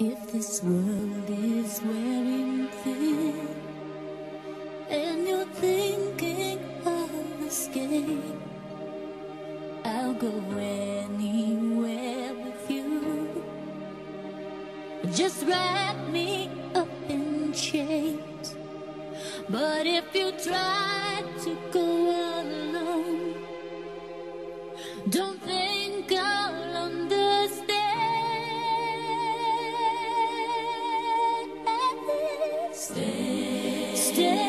If this world is wearing thin and you're thinking of escape, I'll go anywhere with you. Just wrap me up in chains. But if you try to go alone, Stay, stay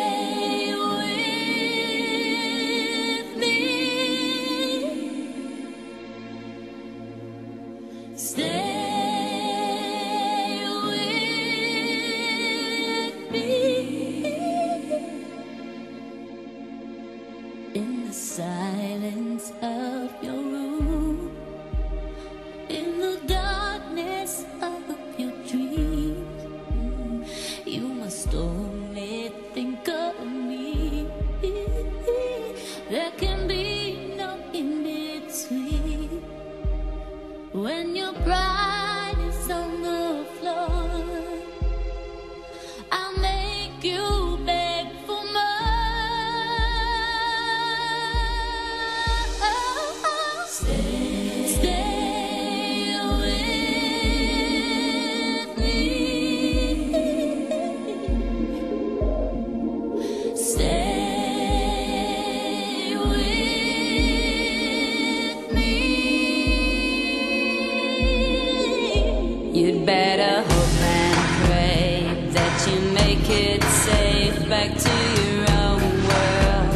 You'd better hope and pray that you make it safe back to your own world.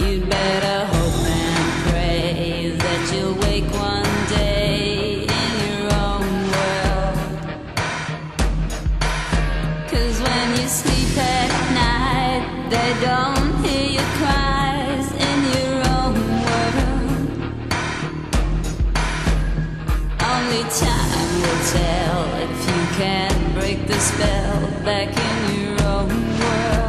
You'd better hope and pray that you'll wake one day in your own world. Cause when you sleep at night, they don't the spell back in your own world.